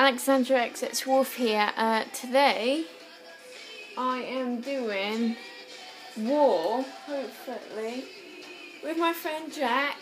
Alexandra X it's Wolf here. Uh, today, I am doing war, hopefully, with my friend Jack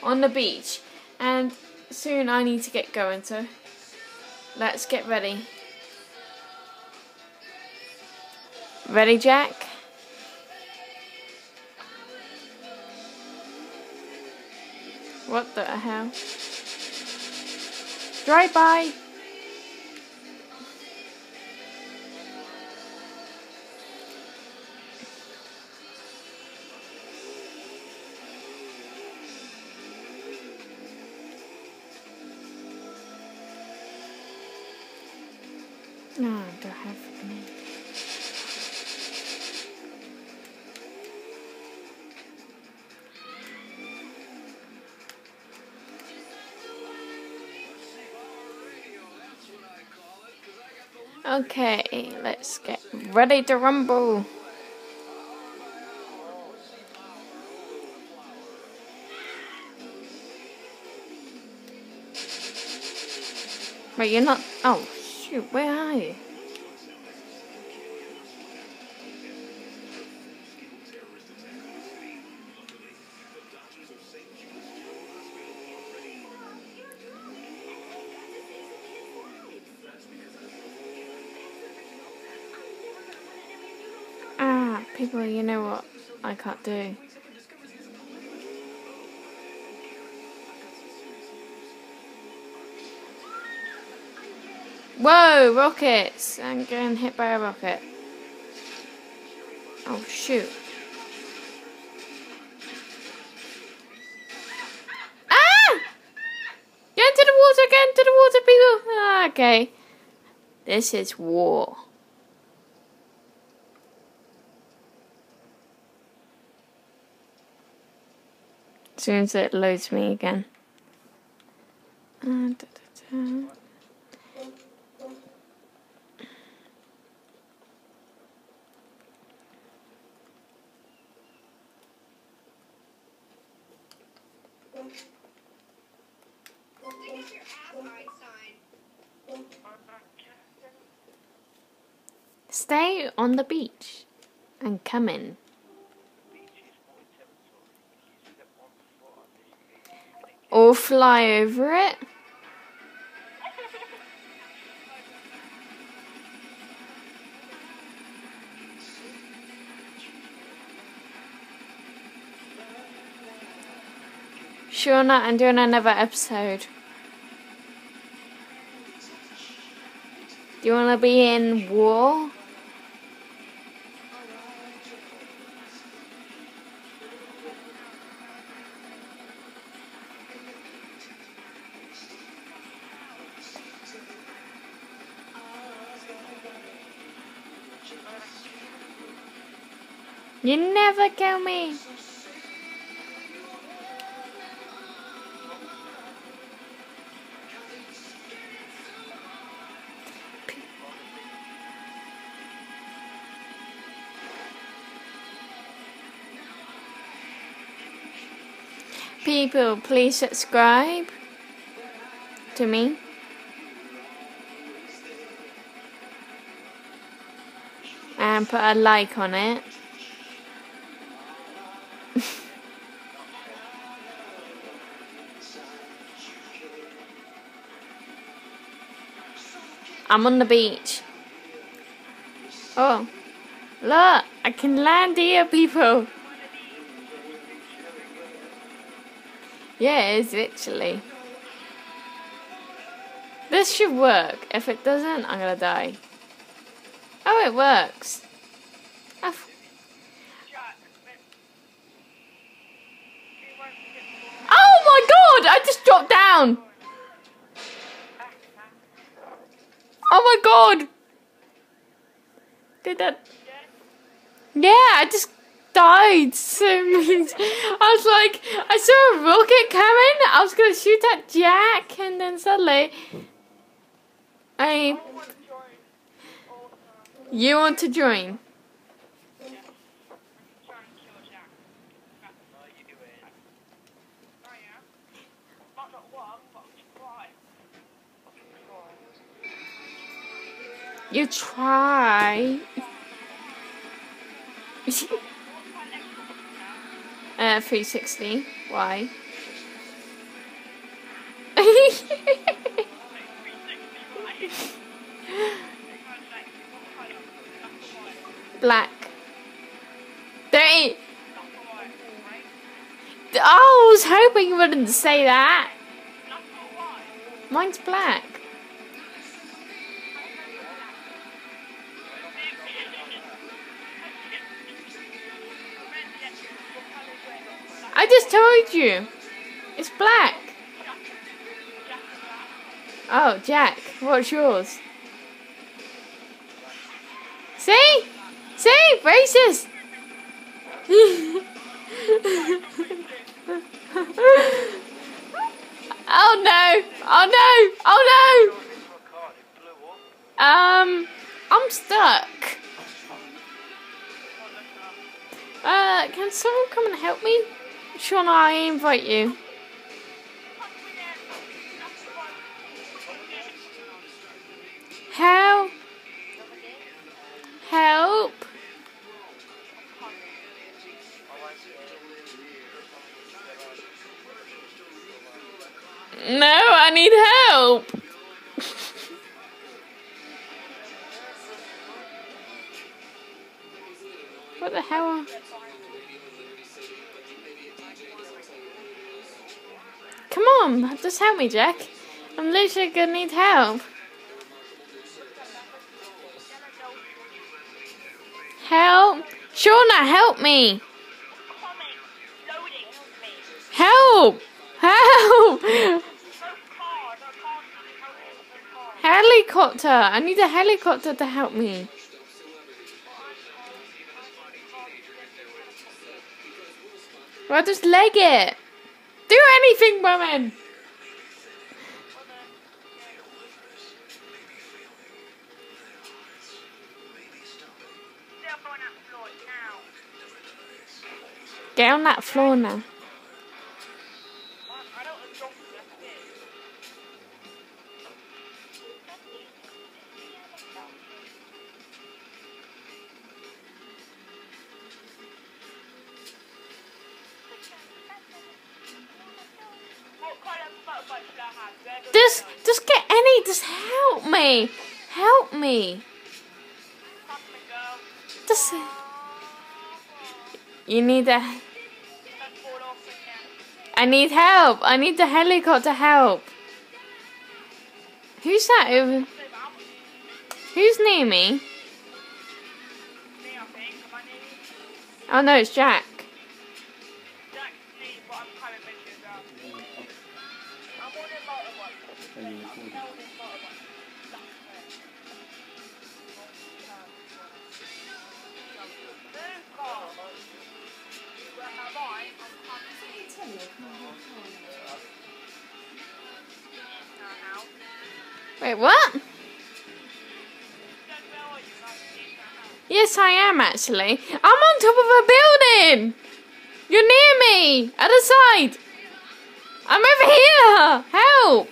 on the beach. And soon I need to get going, so let's get ready. Ready, Jack? What the hell? Drive by. Okay, let's get ready to rumble. Wait, you're not. Oh, shoot, where are you? People, you know what I can't do? Whoa, rockets! I'm getting hit by a rocket. Oh, shoot. Ah! Get into the water, get into the water, people! Ah, okay. This is war. Soon as it loads me again. Uh, da, da, da. Stay on the beach and come in. Or fly over it. Sure not, I'm doing another episode. Do you want to be in war? You never kill me. People, please subscribe to me. And put a like on it. I'm on the beach. Oh, look, I can land here, people. Yeah, it is literally. This should work. If it doesn't, I'm gonna die. Oh, it works. Oh my god! I just dropped down! Oh my god! Did that? Yeah, I just died so I was like, I saw a rocket coming. I was gonna shoot at Jack, and then suddenly, I. You want to join? You try. uh, 360. Why? Black. They. Oh, I was hoping you wouldn't say that. Mine's black. I just told you. It's black. Oh, Jack, what's yours? See? See? Racist! oh no! Oh no! Oh no! Um, I'm stuck. Uh, can someone come and help me? Sean, I invite you. Help! Help! No, I need help! what the hell? Come on, just help me, Jack. I'm literally gonna need help. Help! Shauna, help me! Help! Help! Helicopter! I need a helicopter to help me. Well, just leg it. Do anything, woman! Get on that floor now. Help me. Just. You need a. I need help. I need the helicopter help. Who's that over? Who's near me? Oh no, it's Jack. Wait, what? Yes, I am actually. I'm on top of a building! You're near me! Other side! I'm over here! Help!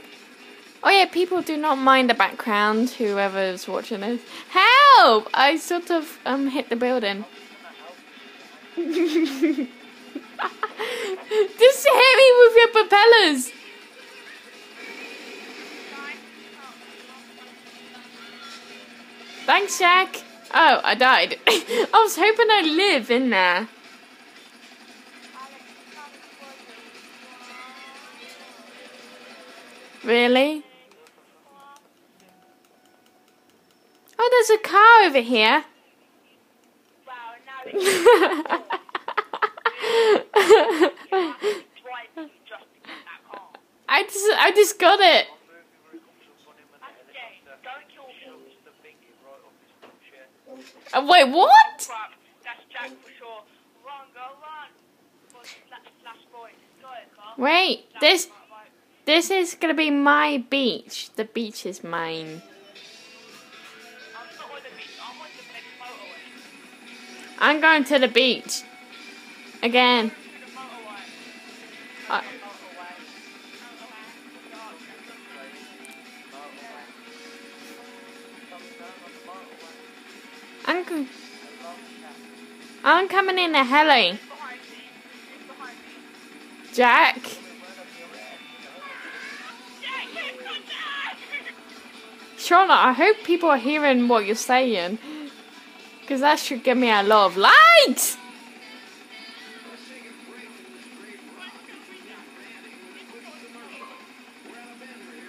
Oh yeah, people do not mind the background, whoever's watching this. Help! I sort of um hit the building. Just hit me with your propellers! Jack. Oh, I died. I was hoping I'd live in there. Really? Oh, there's a car over here. I just, I just got it. Uh, wait, what? Wait, this this is gonna be my beach. The beach is mine. I'm going to the beach. Again. I'm, I'm coming in a heli. Jack. Shauna, I hope people are hearing what you're saying. Because that should give me a lot of light!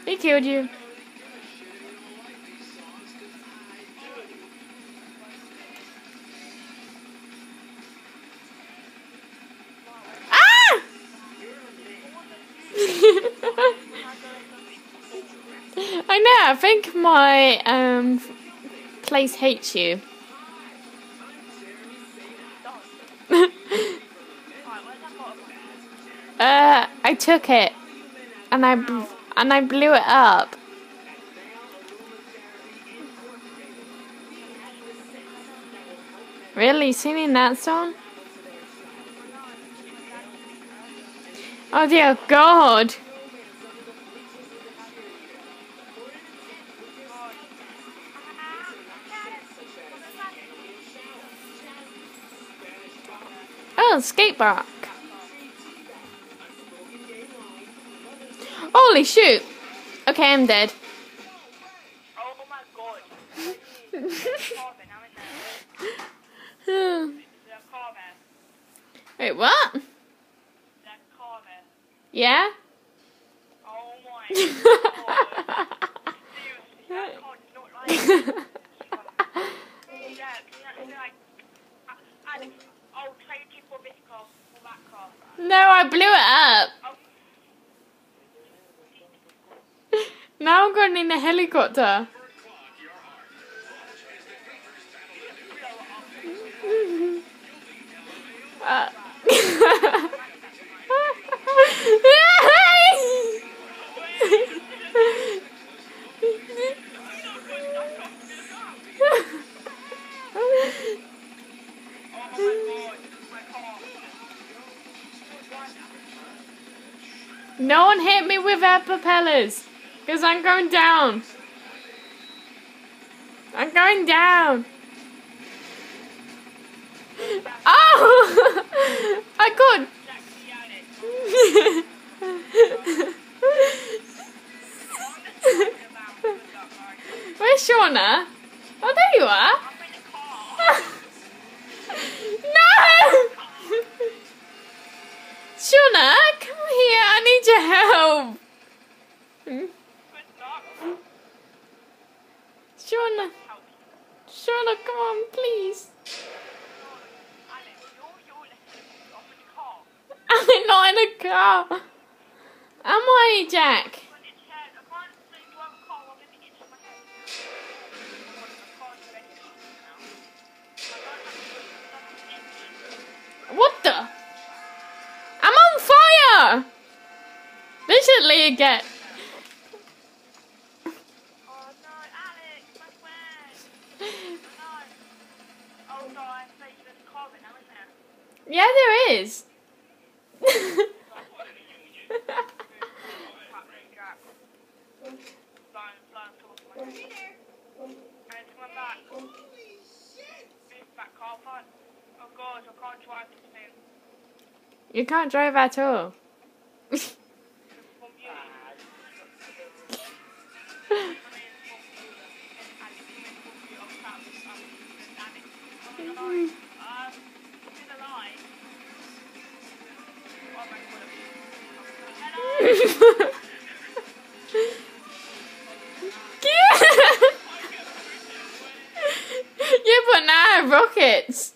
He killed you. I know, I think my um, place hates you. uh, I took it and I and I blew it up. Really, singing that song? Oh dear God! Oh, skate park. Holy shoot! Okay, I'm dead. Oh my god. Carving, haven't they? They're carving. Wait, what? Yeah? Oh my god. Seriously, that can't not like Yeah, can you like uh, Alex, I'll trade you for this car for that car. no, I blew it up. Now I'm going in a helicopter. Uh. No one hit me with their propellers. Because I'm going down. I'm going down. Oh! I could. Where's Shauna? Oh, there you are. no! Shauna, come here. I need your help. Shauna, Shauna, come on, please. In car. Am I, Jack? What the? I'm on fire! Literally again. Yeah, there is. Oh god, I can't drive this thing. You can't drive at all. Yeah, but now I rockets.